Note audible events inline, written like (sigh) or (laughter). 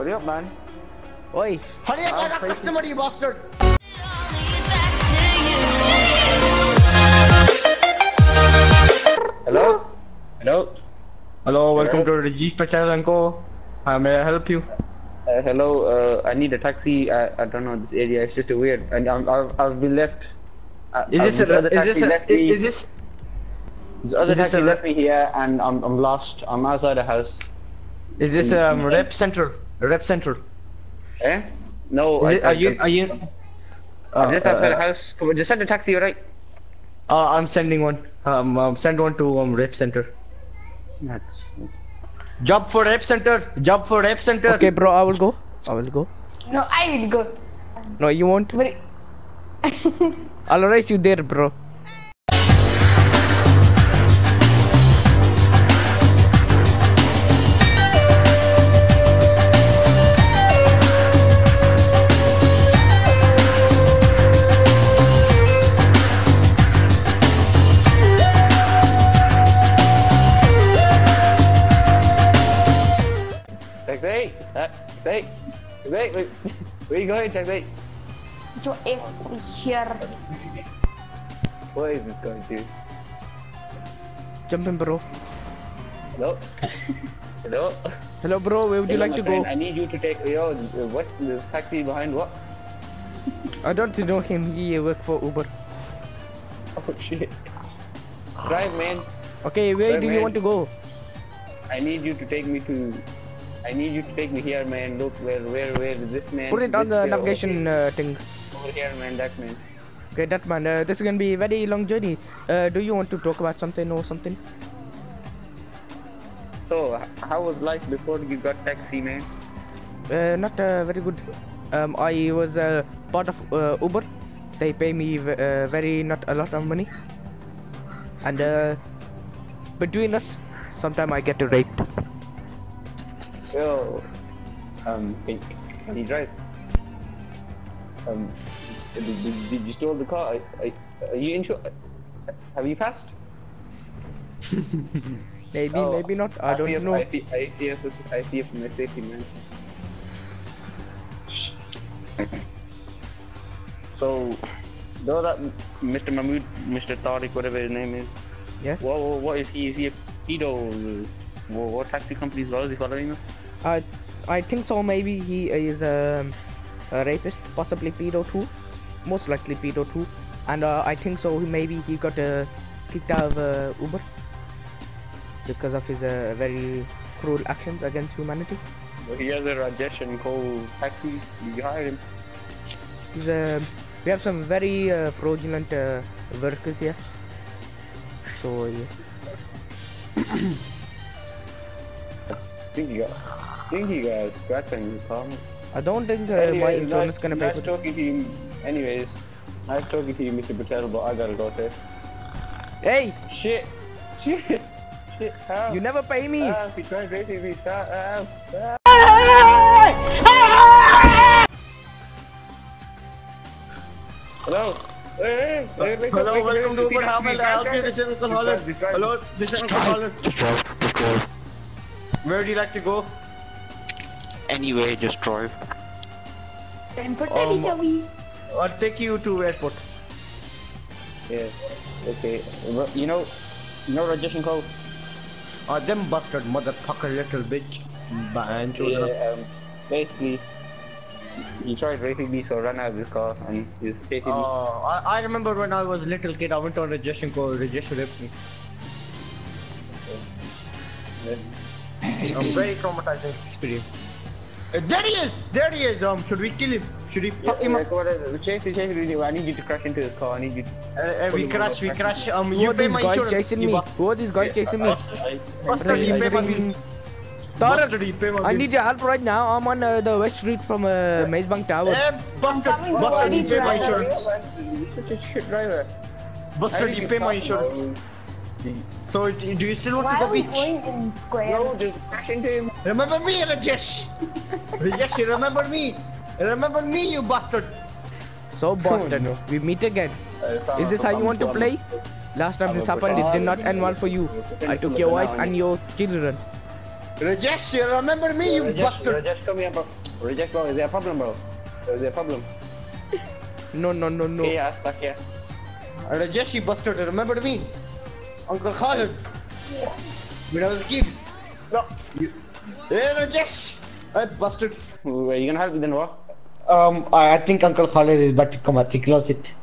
Hurry up, man. Oi, Hurry up, I got customer, you bastard! Hello? Hello? Hello, welcome to Rajesh Patel and Co. How may I help you? Uh, hello, uh, I need a taxi. I, I don't know this area. It's just a weird. And I'm, I'll, I'll be left. Uh, Is uh, this a, is this a, left me, is this this other is taxi left me here, and I'm, I'm lost. I'm outside the house. is this um rep center? Rep center. Eh? No, I, it, are I, you are you? I'm just uh, outside the uh, house. Come on, just send a taxi, alright? Uh, I'm sending one. Um, um, send one to um rep center. That's. Job for rep center. Job for rep center. okay, bro, I will go. I will go. No, I will go. No, you won't. But I'll arrest you there, bro. Taxi! Uh, taxi! Taxi! Wait, where you going, taxi? Joe is here. Where is this going to? Jump in, bro. Hello? Hello? Hello, bro. Where would you like to friend. go? I need you to take. Yo, what? The taxi behind what? I don't know him. He work for Uber. Oh shit. Drive, man. Okay, where Where, do you man? want to go? I need you to take me to. I need you to take me here, man. Look, where, where, where is this man? Put it on the navigation uh, thing. Over, here, man. That man. Okay, that man. Uh, this is gonna be a very long journey. Uh, do you want to talk about something or something? So, how was life before you got taxi, man? Uh, not uh, very good. Um, I was uh, part of uh, Uber. They pay me v- uh, very not a lot of money. And uh, between us, sometime I get raped. Yo, um, can, can you drive? Um, did, did, did you steal the car? I, are you insured? Have you passed? (laughs) Maybe, Oh, maybe not. I don't ICF, know. ICF, ICF, ICF, my safety man. So, though that Mr. Mahmood, Mr. Tariq, whatever his name is, Yes. what, what, what is he? Is he a pedo? What, what taxi companies was he following us? I, I think so. Maybe he is um, a rapist, possibly pedo too. Most likely pedo too. And uh, I think so. Maybe he got uh, kicked out of uh, Uber because of his uh, very cruel actions against humanity. Well, he has a Rajesh and Co. taxi. You hire him. He's, uh, we have some very uh, fraudulent uh, workers here. So yeah. (coughs) I think you got, I think you got a scratch on your car. I don't think uh, my Anyways, insurance nice, gonna pay nice for talking to you. Anyways, nice talking to you, Mr. Patel, but I gotta go there. Hey, Shit! Shit! Shit! Help! you never pay me. Help! He tried raping me! Help! Help! help. Hello? Hey, hey, hey, Hello, welcome to wake Uber. up, How may wake I up, help you? wake This up. is Uncle This is right. Hello, Where do you like to go? Anywhere, just drive. Time for Um, Teletubby. I'll take you to airport. Yeah. Okay. You know, you know Rajesh and Co. Uh, them bastard motherfucker little bitch. Man, Yeah. Um, basically, he tried raping me, so I ran out of his car and he was chasing me. Oh, I, I remember when I was a little kid, I went on Rajesh and Co. Rajesh raped me. A very traumatizing experience. Uh, there he is! There he is! Um, should we kill him? Should we fuck him up? Like, what is it? Chase, chase, chase, I need you to crash into his car. I need you. To... Uh, uh, we crash, we crash. Um, Who you are pay these my guys insurance. chasing me? Who are these guys chasing me? Bastard, you pay my bill. Tarak, Bastard, you pay my I need your help right now. I'm on uh, the West Street from uh, Maze Bank Tower. Bastard, coming, bastard, you bloody pay my driver. insurance. You're such a shit driver. Bastard, you pay my insurance. So, do you still want Why to are go we beach? going in square? No, just crash into him. Remember me, Rajesh? (laughs) Rajesh, you remember me? Remember me, you bastard? So oh, bastard, no. we meet again. Uh, is this how you want to play? Last time this happened, it did not end well for you. I took your wife and your children. Rajesh, you remember me, you Rajesh, bastard? Rajesh, come here, bro. Rajesh, bro, is there a problem, bro? Is there a problem? No, no, no, no. Okay, yeah, stuck here. Rajesh, you bastard, remember me? Uncle Khaled. When I was a kid. No. You... Hey, Rajesh! I busted. Are you gonna help me then, what? Um, I I think Uncle Khaled is about to come out the closet.